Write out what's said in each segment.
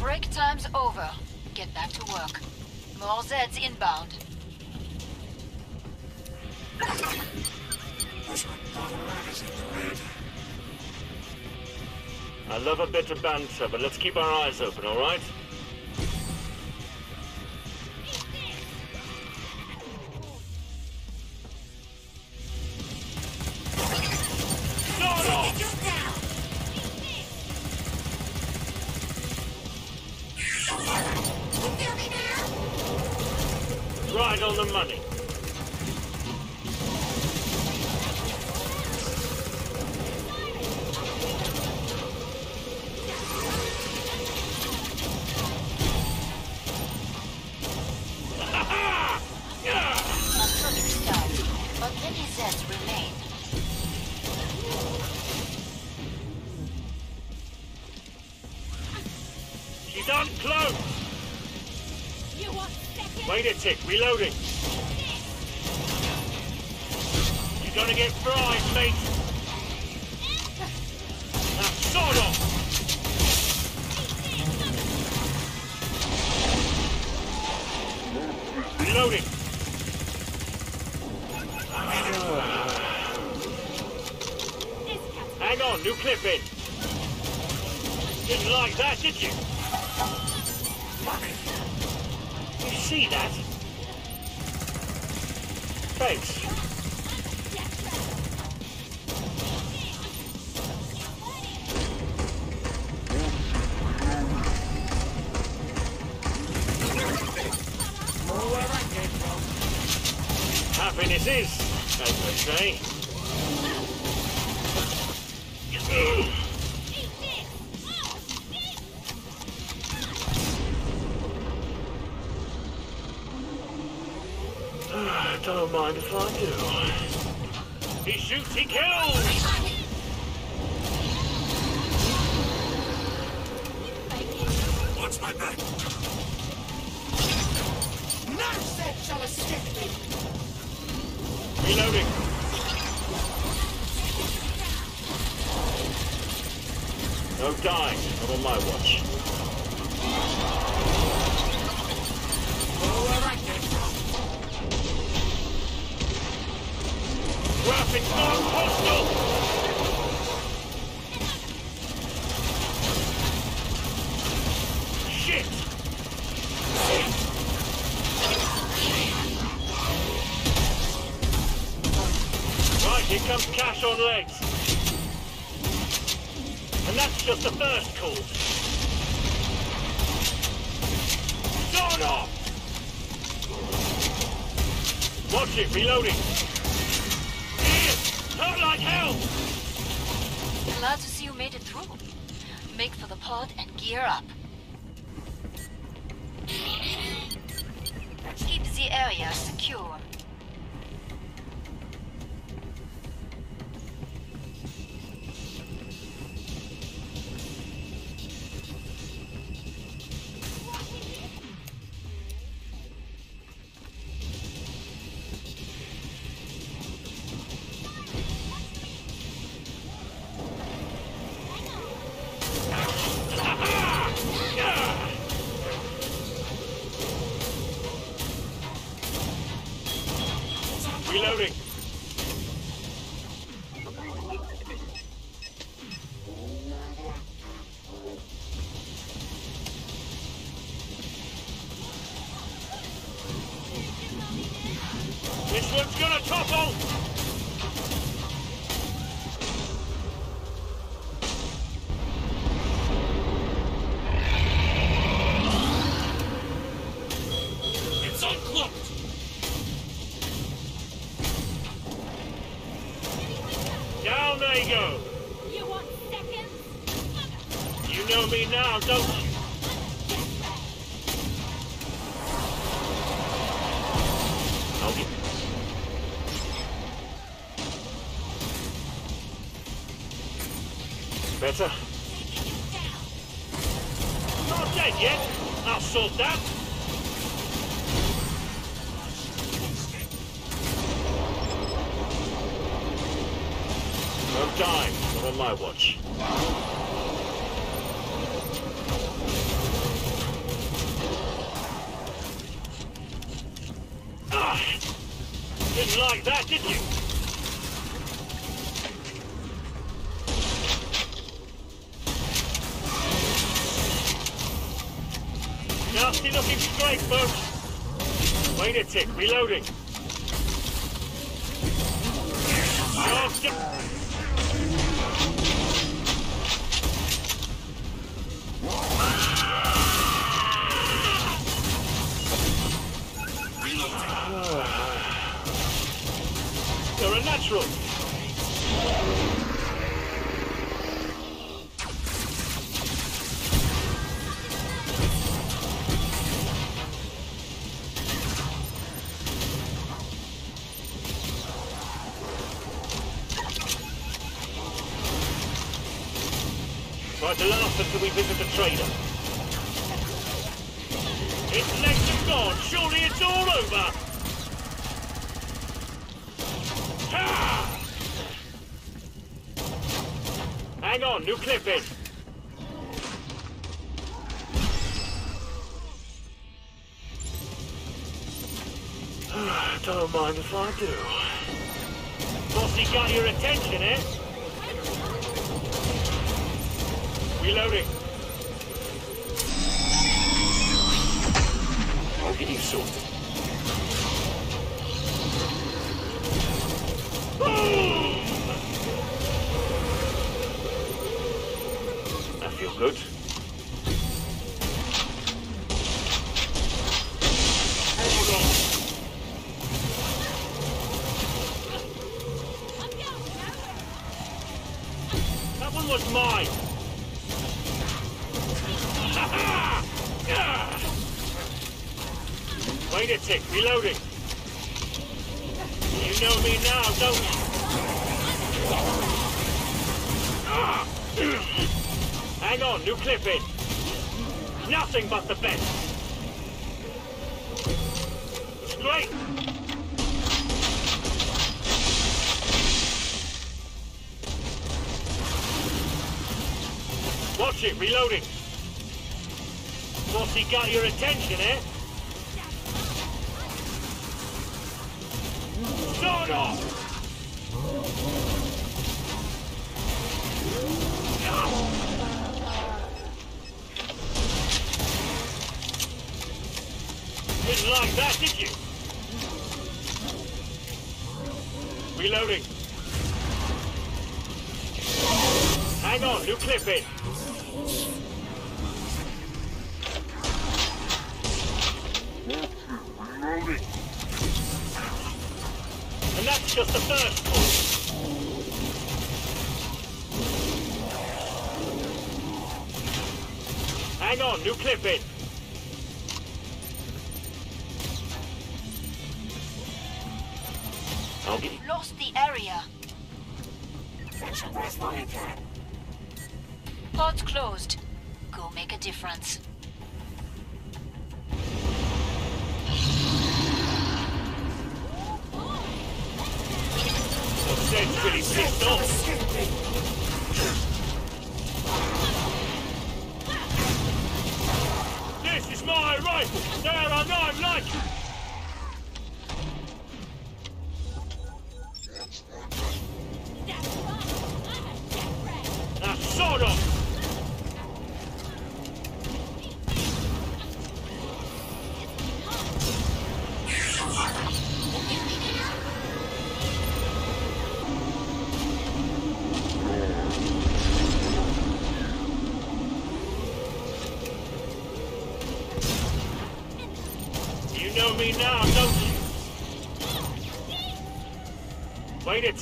Break time's over. Get back to work. More Zeds inbound. I love a bit of banter, but let's keep our eyes open, all a reloading. You're gonna get fried, mate. See that? Thanks. Happiness is, as they say. Don't mind if I do. He shoots, he kills! Watch my back. None said shall escape me. Reloading. No dying, not on my watch. Hostile! Shit! Right, here comes cash on legs. And that's just the first call. Watch it, reloading. Glad to see you made it through. Make for the pod and gear up. Keep the area secure. dead yet. I'll sort that. No time. Not on my watch. Ah! Didn't like that, did you? Nasty looking straight, folks. Wait a tick, reloading. Just You're a natural. Don't mind if I do. Bossy got your attention, eh? Reloading. I'll get you sorted. Boom! That feels good. Hang on, new clip in. Nothing but the best. Straight. Watch it, reloading. Bossy got your attention, eh? Start off! Like that, did you? Reloading. Hang on, new clip in. Reloading. And that's just the first one. Hang on, new clip in. Lost the area. Pod's closed. Go make a difference. Pretty. This is my rifle. There are none like it.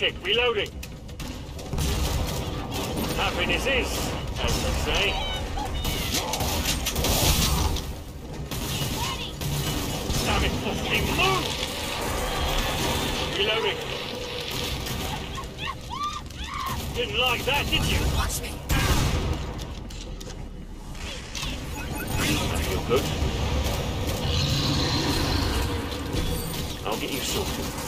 Wait tick, reloading. Happiness is, as they say. Damn it, fucking move! Reloading. Didn't like that, did you? Watch me. Good. I'll get you sorted.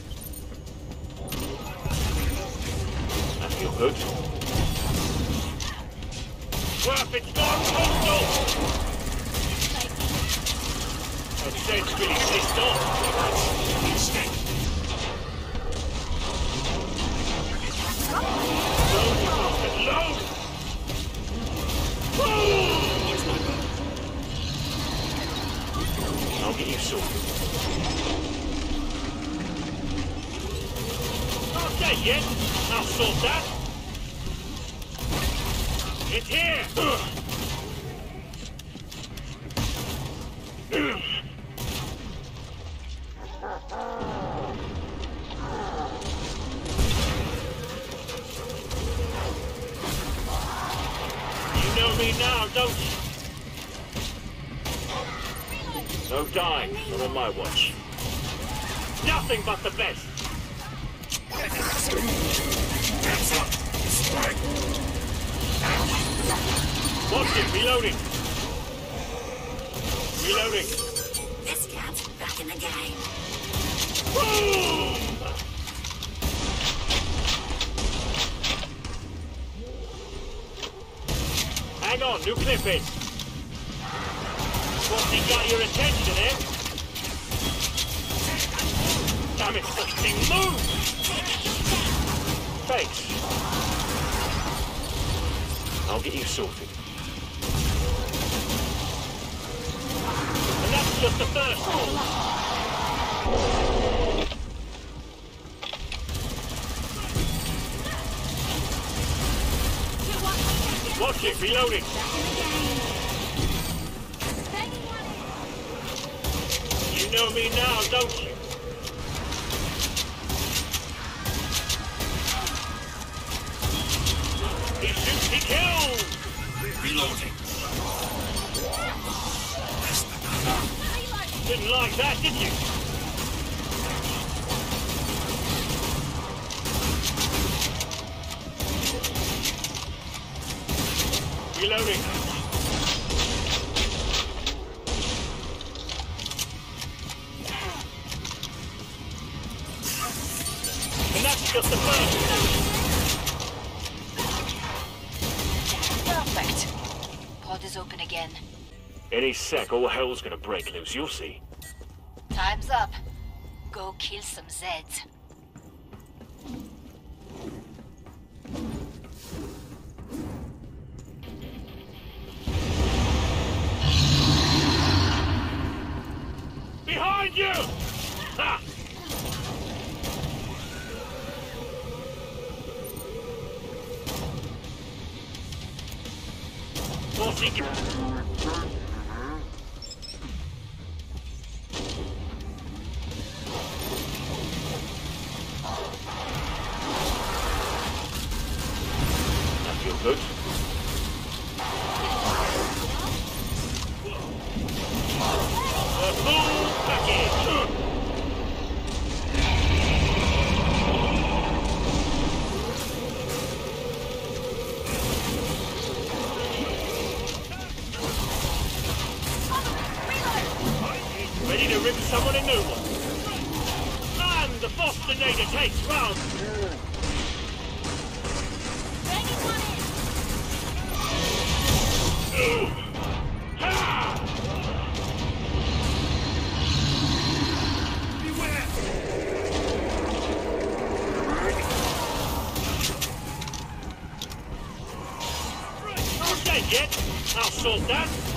It's here. You know me now, don't you? No dying, not on my watch. Nothing but the best. Hands up. Strike. Watch it, reloading. Reloading. This cat's back in the game. Boom! Hang on, new clip in. What's he got your attention, eh? Damn it, fucking move! Thanks. I'll get you sorted. And that's just the first one. Watch it, reloading. You know me now, don't you? Reloading. Didn't like that, did you? Reloading. And that's just the first. Again. Any sec, all hell's gonna break loose, you'll see. Time's up. Go kill some Zeds. Behind you! Ha! What's Takes round. Yet. I'll sort that.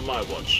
On my watch.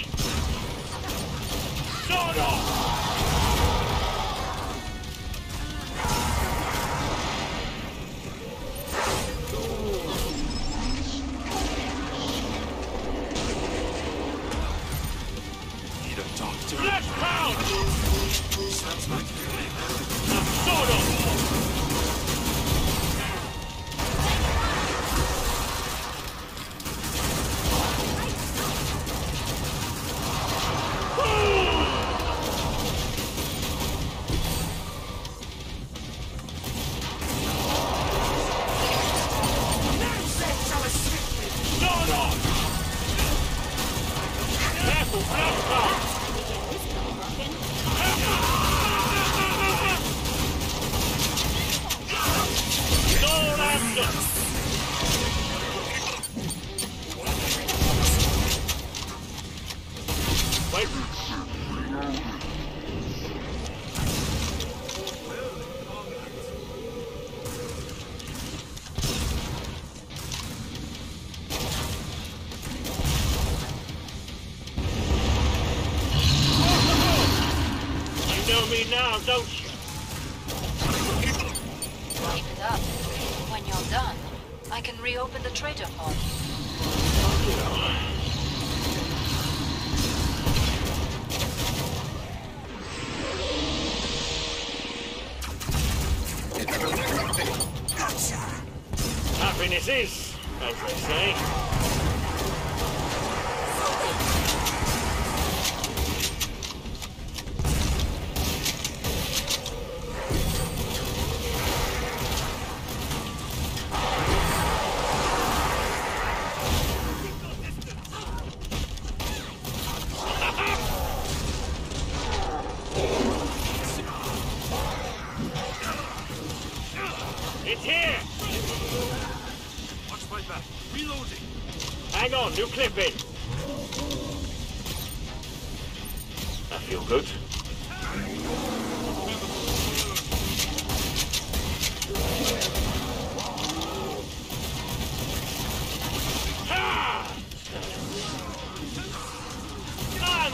Is, as they say.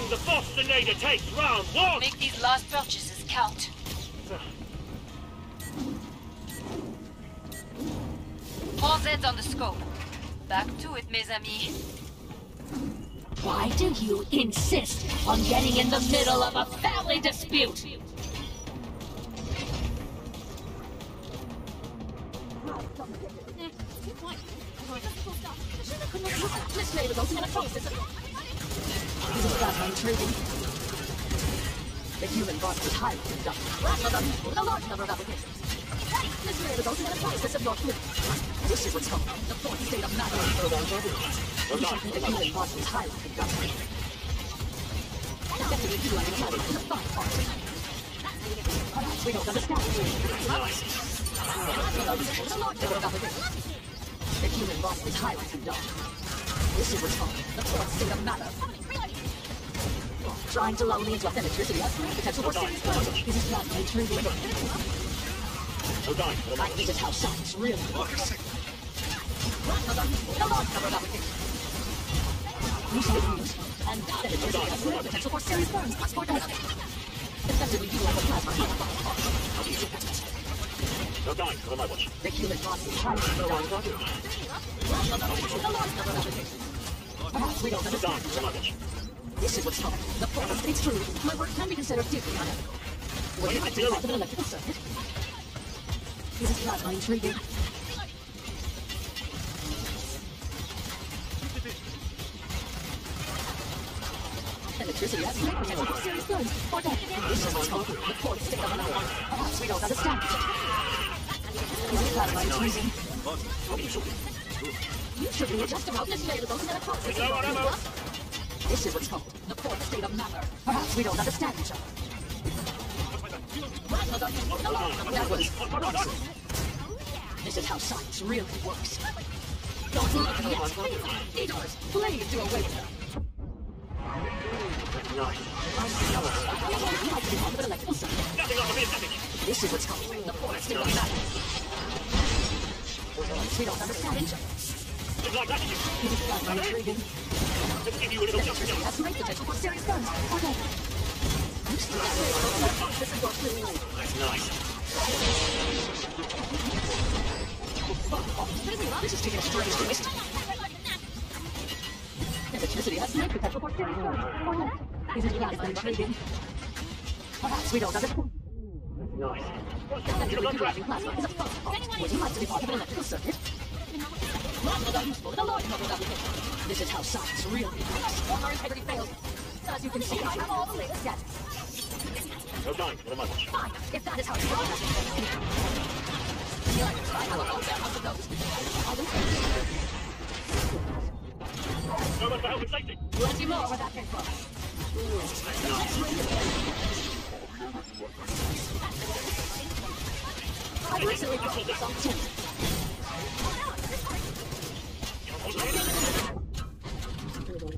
The Bostonator takes round one! Make these last purchases count. All Zeds on the scope. Back to it, mes amis. Why do you insist on getting in the middle of a family dispute? This is Batman trading. The human body is highly conductive. With a large number of applications. This may result in a crisis of your fluid. This is what's called the fourth state of matter. The human body is highly conductive. Effectively utilizing habit in the thought part. We don't understand. A large. The human body is highly conductive. This is what's called the fourth state of matter. Trying to lull me into a electricity has potential for serious problems. This is not intriguing. No dying, no Like, this is how science really works. The of applications. Usually used, and that electricity has real potential for serious burns, for damage. Effectively utilize a plasma No dying, not on my watch. The human body is. The large number of applications. Perhaps we don't understand. dying, on my watch. This is what's called the fourth state's true. My work can be considered deeply unethical. Would you like to develop an electrical circuit? This is plasma intriguing. electricity has great potential for serious burns or death. This is what's called the state of. Perhaps we don't understand it. Is it that right, reason? You should be just about this later, those electrons. This is what's called the fourth state of matter. Perhaps we don't understand each other. That was nonsense. This is how science really works. Don't look yet. Detours, please do away with nothing. This is what's called the fourth state of matter. We don't understand each other. That, intriguing. Let's give you a little jump Electricity jump. has potential for serious burns or death. You see that? This is your clue. That's nice. Would you like to be part of an electrical circuit? Plasmas are useful in a large number of applications. This is how science really works. Or our integrity fails. As you can see, I have all the latest gadgets. No time for the much. Fine, if that is how you want it. I have a whole warehouse of those. I will So much for health and safety. let you know where that came from. I recently got this on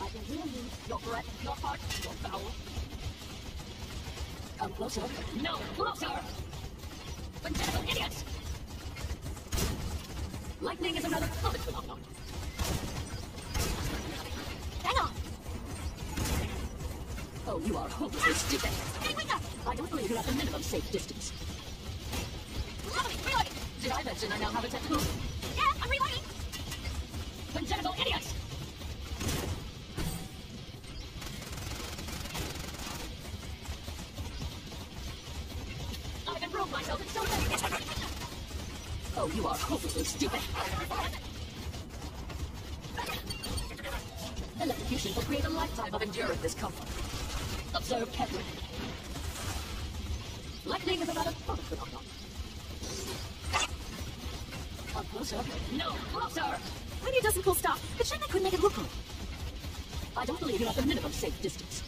I. Have some dignity. Your breath, your heart, your bowel. Come closer. No, closer! Congenital idiots! Lightning is another common phenomenon. Hang on! Oh, you are hopelessly stupid. I don't believe you're at the minimum safe distance. Did I mention I now have a tentacle? Enduring discomfort. Observe carefully. Lightning is a rather common phenomenon. Come closer. No, closer! Maybe it doesn't cool stuff. But shame I couldn't make it look cool. I don't believe you're at the minimum safe distance.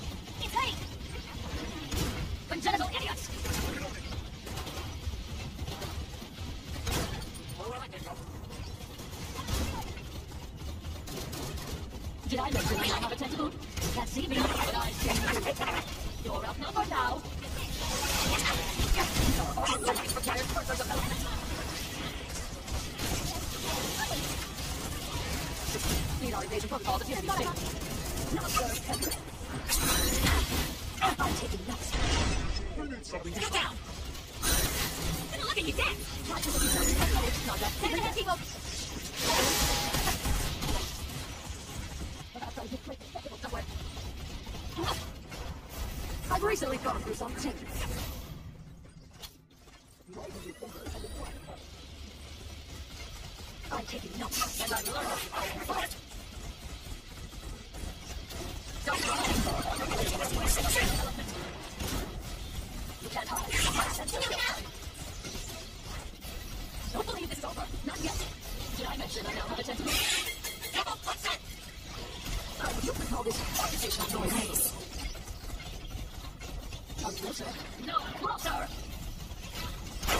Get down! Look at you people! I've recently gone through some changes.